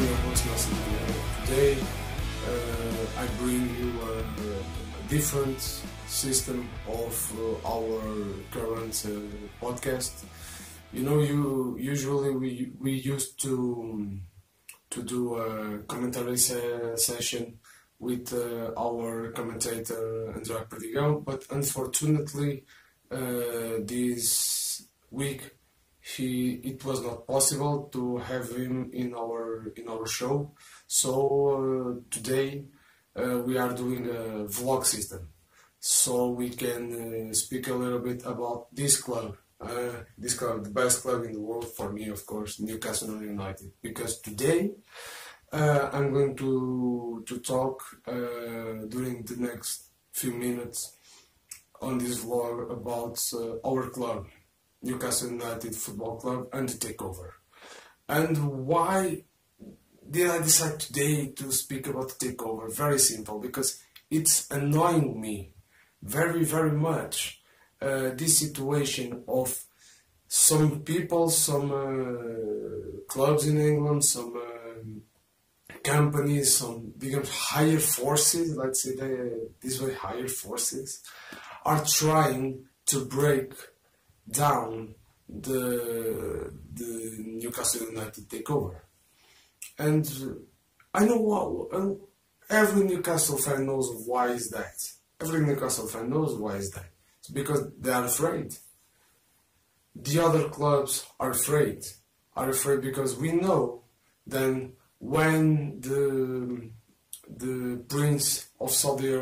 I'm your host Today uh, I bring you a, a, different system of uh, our current uh, podcast. You know, you usually we we used to to do a commentary se- session with uh, our commentator Andrea Perdigão, but unfortunately uh, this week he it was not possible to have him in our in our show. So uh, today uh, we are doing a vlog system, so we can uh, speak a little bit about this club. Uh, this club, the best club in the world for me, of course, Newcastle United. Because today uh, I'm going to to talk uh, during the next few minutes on this vlog about our club, Newcastle United Football Club, and the takeover. And why did I decide today to speak about the takeover? Very simple, because it's annoying me very, very much. Uh, this situation of some people, some uh, clubs in England, some um companies, some bigger, higher forces, let's say they, this way, higher forces, are trying to break down the the Newcastle United takeover. And I know what every Newcastle fan knows why is that. Every Newcastle fan knows why is that. It's because they are afraid. The other clubs are afraid. Are afraid because we know then when the the prince of Saudi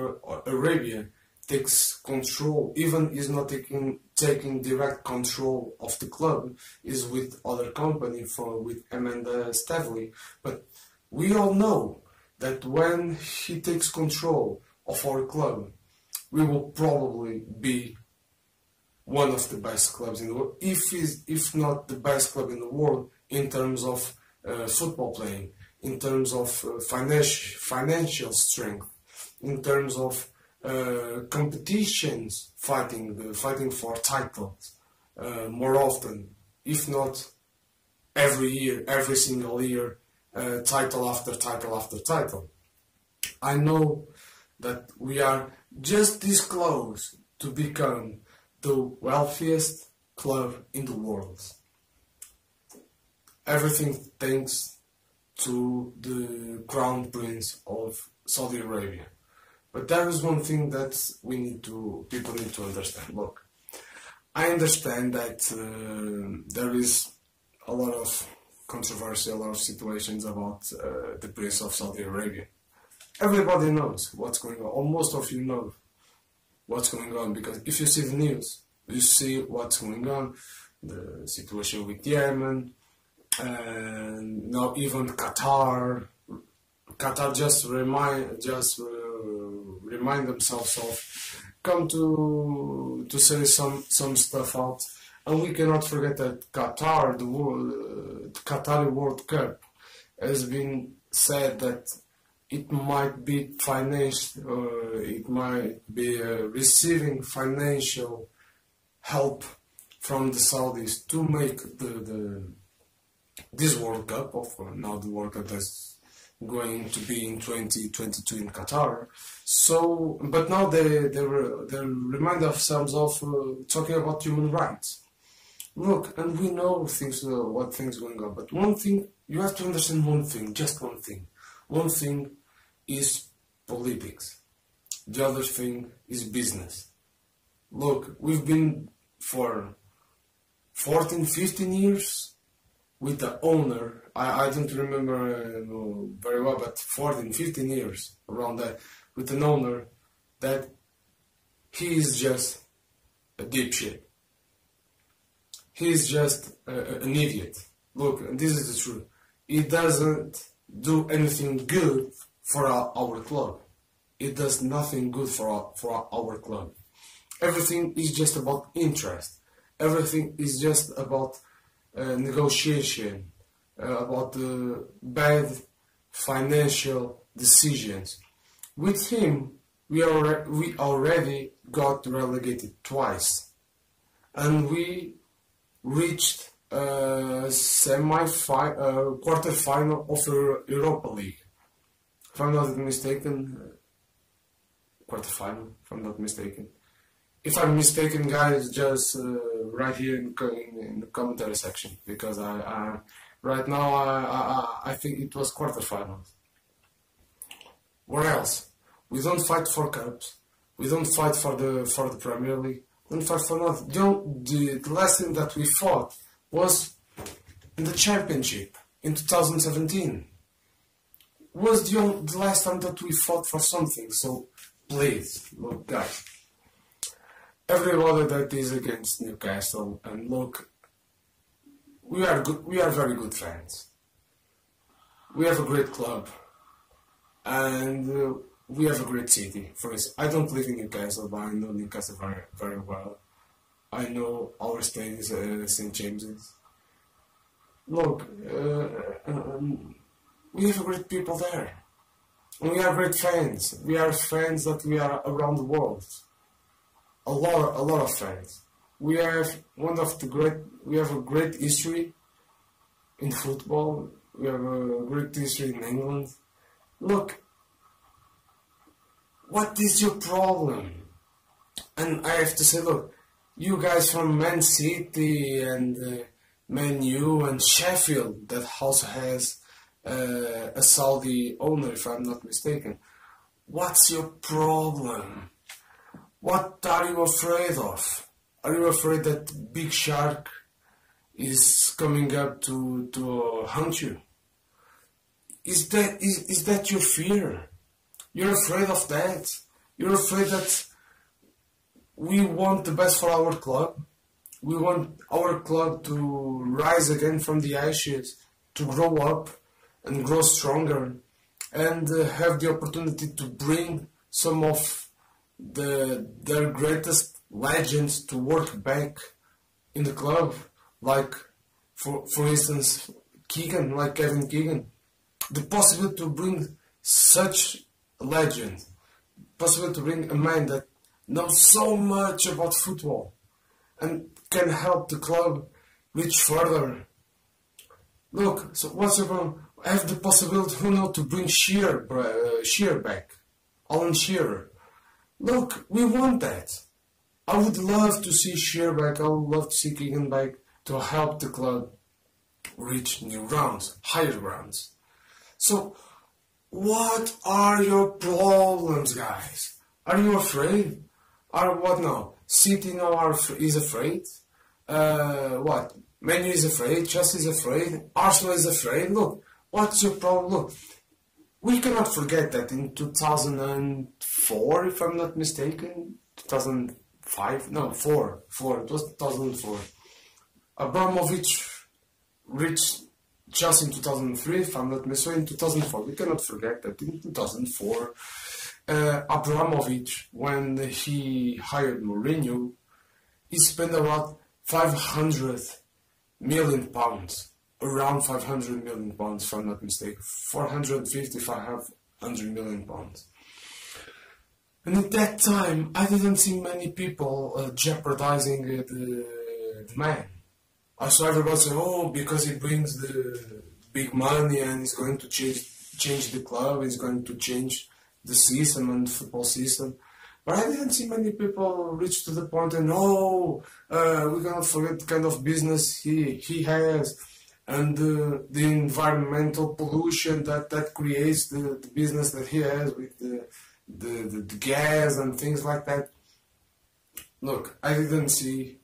Arabia takes control, even is not taking taking direct control of the club, is with other company for with Amanda Staveley. But we all know that when he takes control of our club, we will probably be one of the best clubs in the world, if is if not the best club in the world in terms of uh, football playing, in terms of uh, financial financial strength, in terms of uh, competitions, fighting uh, fighting for titles uh, more often, if not every year, every single year, uh, title after title after title. I know that we are just this close to become the wealthiest club in the world. Everything thanks to the crown prince of Saudi Arabia. But there is one thing that we need to people need to understand. Look, I understand that uh, there is a lot of controversy, a lot of situations about uh, the prince of Saudi Arabia. Everybody knows what's going on. Most of you know what's going on because if you see the news, you see what's going on, the situation with Yemen, and now even Qatar. Qatar just remind just uh, remind themselves of come to to say some some stuff out, and we cannot forget that Qatar, the world, uh, Qatari World Cup, has been said that it might be financed, uh, it might be uh, receiving financial help from the Saudis to make the, the this World Cup, of now the World Cup is going to be in 2022 in Qatar. So, but now they they, they remind themselves of uh, talking about human rights. Look, and we know things, uh, what things going on. But one thing you have to understand one thing, just one thing. One thing is politics. The other thing is business. Look, we've been for 14, 15 years with the owner. I, I don't remember uh, very well, but 14, 15 years around that with an owner that he is just a dipshit. He is just a, an idiot. Look, this is the truth. He doesn't do anything good for our, our club. It does nothing good for our, for our, club. Everything is just about interest. Everything is just about uh, negotiation, uh, about the bad financial decisions. With him, we, are, we already got relegated twice, and we reached uh, semi uh, quarter final of Europa League. If I'm not mistaken, quarterfinal, if I'm not mistaken. If I'm mistaken, guys, just uh, right here in, in, in, the commentary section because I, I right now I, I, I think it was quarterfinals. What else? We don't fight for cups. We don't fight for the for the Premier League. We don't fight for nothing. The, the last thing that we fought was in the Championship in 2017. Was the, the last time that we fought for something. So please, look, guys. Everybody that is against Newcastle, and look, we are good. We are very good fans. We have a great club and uh, we have a great city. For I don't live in Newcastle, but I know Newcastle very, very well. I know our state is uh, St. James's. Look, uh, um, we have great people there. We are great fans. We are fans that we are around the world. A lot, a lot of fans. We have one of the great. We have a great history in football. We have a great history in England look, what is your problem? And I have to say, look, you guys from Man City and uh, Man U and Sheffield, that also has uh, a Saudi owner, if I'm not mistaken. What's your problem? What are you afraid of? Are you afraid that big shark is coming up to, to hunt you? Is that is, is that your fear? You're afraid of that. You're afraid that we want the best for our club. We want our club to rise again from the ashes, to grow up and grow stronger, and uh, have the opportunity to bring some of the their greatest legends to work back in the club, like for for instance Keegan, like Kevin Keegan the possibility to bring such a legend, possible to bring a man that knows so much about football and can help the club reach further. Look, so what's your problem? I have the possibility, who know to bring Shearer, uh, Shearer back, Alan Shearer. Look, we want that. I would love to see Shearer back. I would love to see Keegan back to help the club reach new rounds, higher rounds. So, what are your problems, guys? Are you afraid? Are what now? City now are, is afraid? Uh, what? Man U is afraid, Chelsea is afraid, Arsenal is afraid. Look, what's your problem? Look, we cannot forget that in 2004, if I'm not mistaken, 2005, no, 4, 4, it was 2004, Abramovich reached just in 2003, if I'm not mistaken, in 2004. We cannot forget that in 2004, uh, Abramovich, when he hired Mourinho, he spent about 500 million pounds, around 500 million pounds, if I'm not mistaken, 450, 500 million pounds. And at that time, I didn't see many people uh, jeopardizing uh, the, the man I saw everybody say, oh, because he brings the big money and he's going to change change the club, he's going to change the system and the football system. But I didn't see many people reach to the point and oh, uh, we cannot forget the kind of business he he has and uh, the environmental pollution that that creates the, the business that he has with the, the, the, the gas and things like that. Look, I didn't see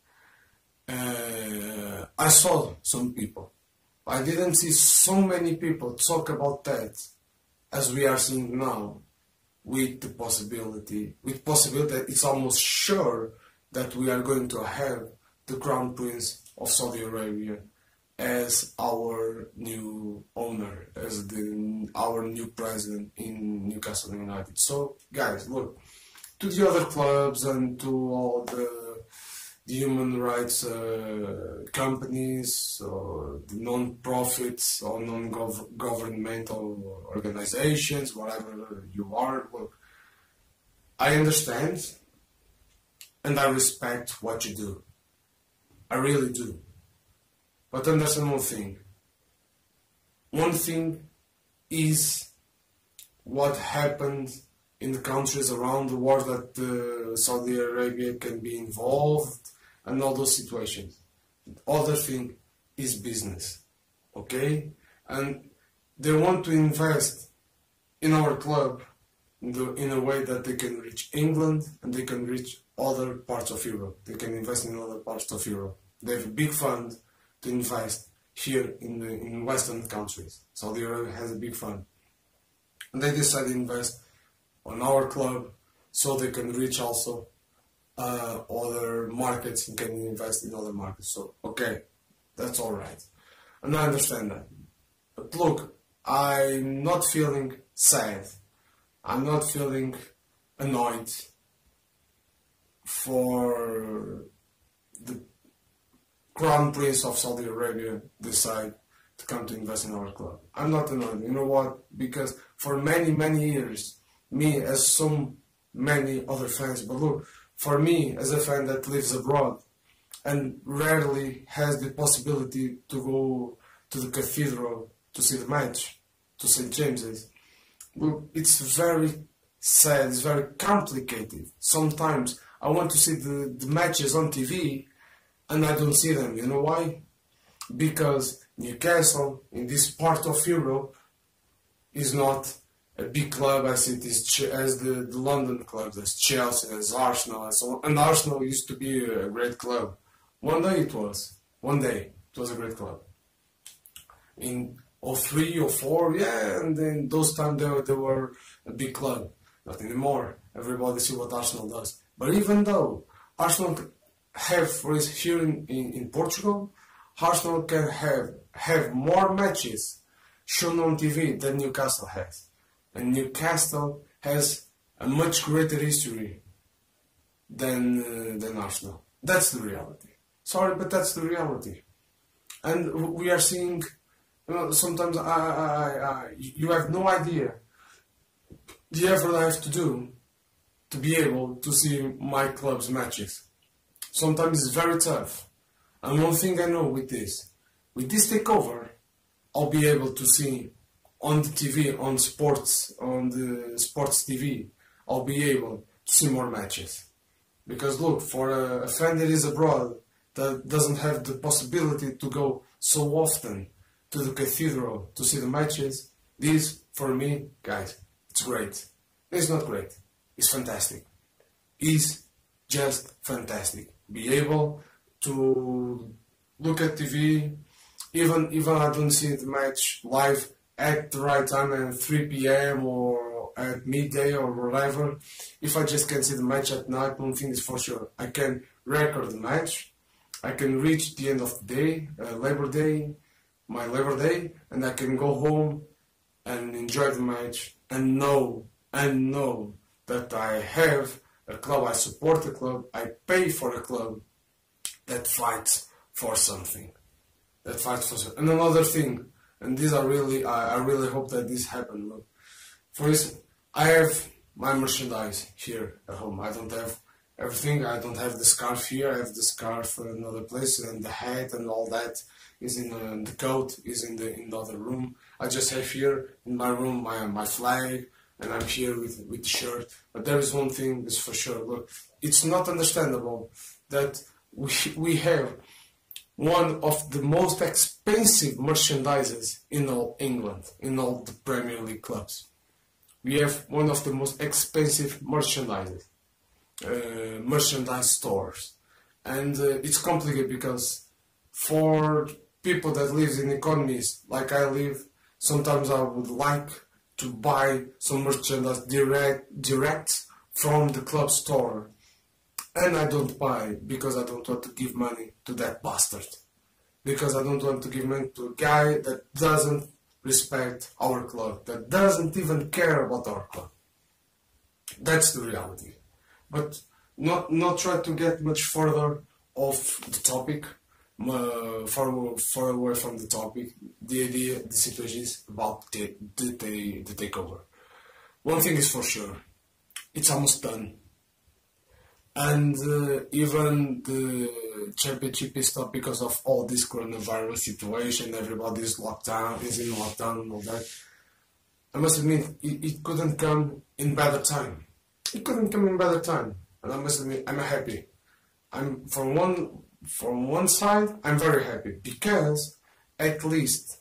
uh, I saw some people. I didn't see so many people talk about that as we are seeing now with the possibility, with possibility that it's almost sure that we are going to have the Crown Prince of Saudi Arabia as our new owner, as the our new president in Newcastle United. So, guys, look to the other clubs and to all the the human rights uh, companies or the non-profits or non-governmental organizations, whatever you are. Look, I understand and I respect what you do. I really do. But understand one thing. One thing is what happened in the countries around the world that uh, Saudi Arabia can be involved and all those situations. Other thing is business, okay? And they want to invest in our club in, the, in a way that they can reach England and they can reach other parts of Europe. They can invest in other parts of Europe. They have a big fund to invest here in the in Western countries. Saudi Arabia has a big fund. And they decided to invest on our club so they can reach also uh, other markets and can invest in other markets. So, okay, that's all right. And I understand that. But look, I'm not feeling sad. I'm not feeling annoyed for crown prince of Saudi Arabia decide to come to invest in our club. I'm not annoyed. You know what? Because for many, many years, me as so many other fans, but look, for me as a fan that lives abroad and rarely has the possibility to go to the cathedral to see the match, to St. James's, look, it's very sad, it's very complicated. Sometimes I want to see the, the matches on TV and I don't see them. You know why? Because Newcastle, in this part of Europe, is not a big club as it is as the, the London clubs, as Chelsea, as Arsenal, and so on. And Arsenal used to be a great club. One day it was. One day it was a great club. In or three or four, yeah, and then those times they, they were a big club. Not anymore. Everybody see what Arsenal does. But even though Arsenal have, instance, here in, in, in Portugal, Arsenal can have have more matches shown on TV than Newcastle has. And Newcastle has a much greater history than uh, than Arsenal. That's the reality. Sorry, but that's the reality. And we are seeing, you know, sometimes I, I, I, you have no idea the effort I have to do to be able to see my club's matches. Sometimes it's very tough. And one thing I know with this, with this takeover, I'll be able to see on the TV, on sports, on the sports TV, I'll be able to see more matches. Because look, for a, fan that is abroad, that doesn't have the possibility to go so often to the cathedral to see the matches, this, for me, guys, it's great. It's not great. It's fantastic. It's just fantastic. Be able to look at TV, even even I don't see the match live at the right time at 3 p.m. or at midday or whatever. If I just can see the match at night, one thing is for sure, I can record the match. I can reach the end of the day, uh, Labor Day, my Labor Day, and I can go home and enjoy the match and know and know that I have a club, I support the club, I pay for a club that fights for something. That fights for something. And another thing, and these are really, I, I really hope that this happens. For instance, I have my merchandise here at home. I don't have everything. I don't have the scarf here. I have the scarf in another place, and the hat and all that is in the, the coat is in the in the other room. I just have here in my room my my flag, and I'm here with with shirt. But there is one thing that's for sure. Look, it's not understandable that we we have one of the most expensive merchandises in all England, in all the Premier League clubs. We have one of the most expensive merchandises, uh, merchandise stores, and uh, it's complicated because for people that live in economies like I live, sometimes I would like to buy some merchandise direct direct from the club store and I don't buy because I don't want to give money to that bastard. Because I don't want to give money to a guy that doesn't respect our club, that doesn't even care about our club. That's the reality. But not not try to get much further off the topic, uh, far, far away from the topic. The idea, the situation is about the, the, the, the takeover. One thing is for sure, it's almost done and uh, even the championship is stopped because of all this coronavirus situation. Everybody's locked down, is in lockdown and all that. I must admit, it, it couldn't come in better time. It couldn't come in better time, and I must admit, I'm happy. I'm from one from one side, I'm very happy because at least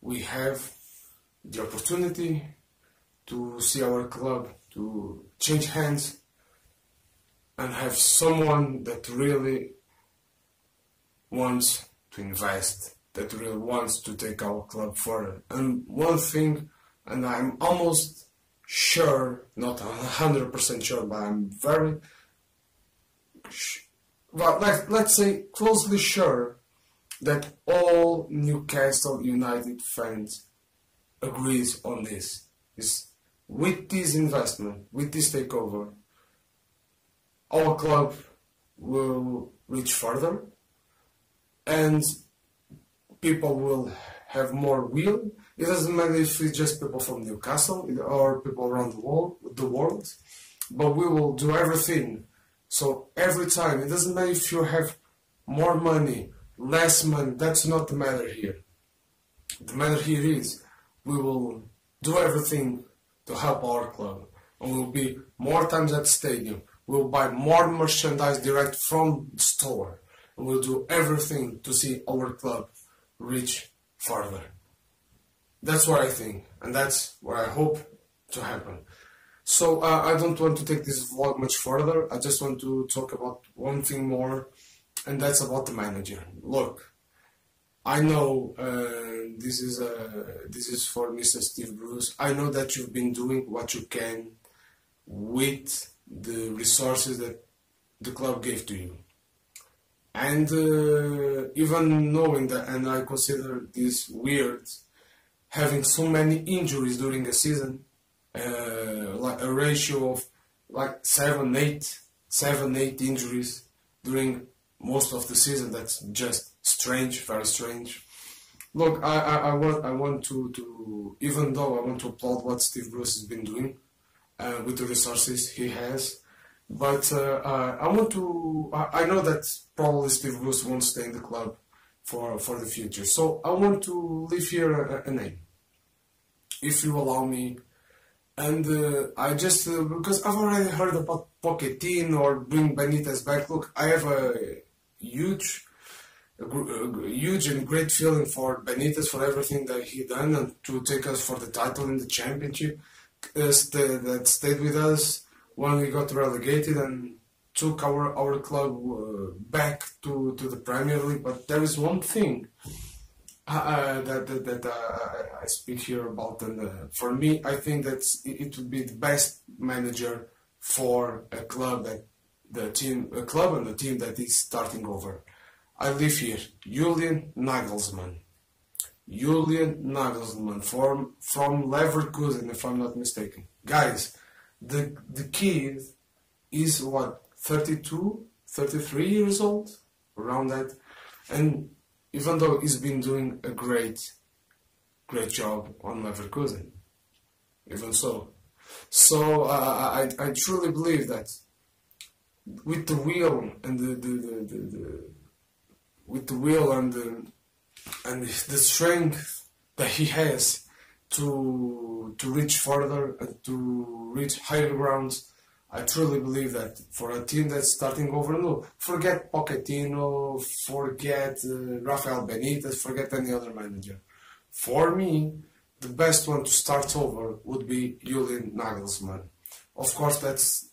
we have the opportunity to see our club to change hands and have someone that really wants to invest, that really wants to take our club further. And one thing, and I'm almost sure, not 100% sure, but I'm very, well, let, let's say closely sure that all Newcastle United fans agrees on this. Is with this investment, with this takeover, our club will reach further and people will have more will. It doesn't matter if it's just people from Newcastle or people around the world, the world, but we will do everything. So every time, it doesn't matter if you have more money, less money, that's not the matter here. The matter here is we will do everything to help our club and we'll be more times at the stadium. We'll buy more merchandise direct from the store and we'll do everything to see our club reach further. That's what I think, and that's what I hope to happen. So uh, I don't want to take this vlog much further. I just want to talk about one thing more, and that's about the manager. Look, I know uh, this is uh, this is for Mr. Steve Bruce. I know that you've been doing what you can with the resources that the club gave to you and uh, even knowing that, and I consider this weird, having so many injuries during a season, uh, like a ratio of like seven, eight, seven, eight injuries during most of the season. That's just strange, very strange. Look, I, I, I want I want to, to even though I want to applaud what Steve Bruce has been doing uh, with the resources he has. But uh, I want to. I, know that probably Steve Bruce won't stay in the club for for the future. So I want to leave here a, a name, if you allow me. And uh, I just uh, because I've already heard about Pochettino or bring Benitez back. Look, I have a huge, a, huge and great feeling for Benitez for everything that he done and to take us for the title in the championship. Uh, st- that stayed with us when we got relegated and took our our club uh, back to, to the Premier League. But there is one thing uh, uh that that, that uh, I speak here about, and uh, for me, I think that it would be the best manager for a club that the team, a club and the team that is starting over. I live here, Julian Nagelsmann. Julian Nagelsmann from from Leverkusen, if I'm not mistaken, guys the the kid is what 32 33 years old around that and even though he's been doing a great great job on Leverkusen even so so uh, I, I truly believe that with the will and the, the, the, the, with the will and the, and the strength that he has to to reach further and to reach higher grounds. I truly believe that for a team that's starting over, no, forget Pochettino, forget uh, Rafael Benitez, forget any other manager. For me, the best one to start over would be Julian Nagelsmann. Of course, that's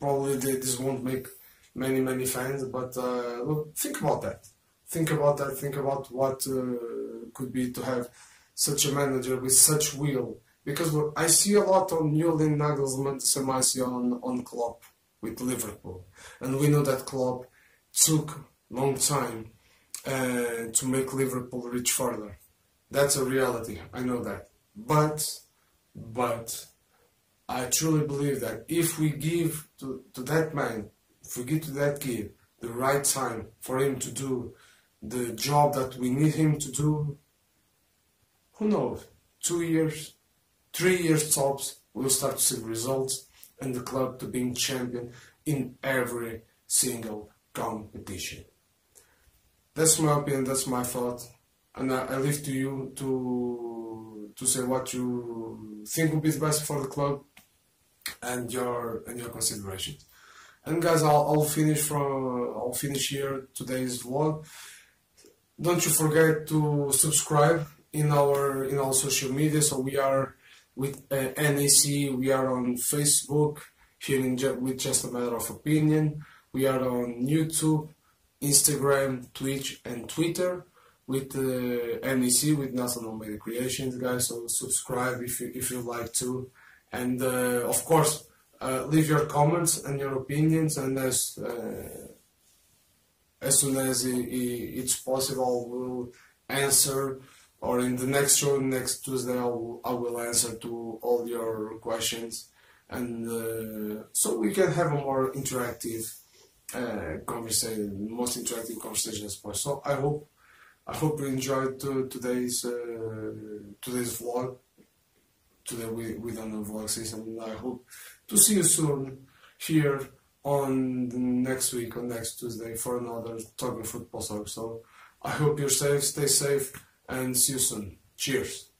probably this won't make many many fans, but uh, look, think about that. Think about that. Think about what uh, could be to have such a manager with such will. Because I see a lot on Julian Nagelsmann Samasi on, on Klopp with Liverpool. And we know that Klopp took long time uh, to make Liverpool reach further. That's a reality, I know that. But, but, I truly believe that if we give to, to that man, if we give to that kid the right time for him to do the job that we need him to do, who knows, two years, three years tops, we'll start to see results and the club to being champion in every single competition. That's my opinion, that's my thought. And I, I leave to you to to say what you think would be the best for the club and your and your considerations. And guys, I'll, I'll finish from I'll finish here today's vlog. Don't you forget to subscribe in our in our social media. So we are with uh, NAC. We are on Facebook here in with just a matter of opinion. We are on YouTube, Instagram, Twitch, and Twitter with uh, NEC with National Media Creations, guys. So subscribe if you if you like to, and uh, of course uh, leave your comments and your opinions, and as uh, as soon as it, it's possible, we'll answer. Or in the next show, next Tuesday, I will, I will answer to all your questions, and uh, so we can have a more interactive uh, conversation, most interactive conversation as possible. So I hope I hope you enjoyed today's uh, today's vlog. Today we we done a vlog season. I hope to see you soon here on next week on next Tuesday for another talking football talk. So I hope you're safe, stay safe, and see you soon. Cheers.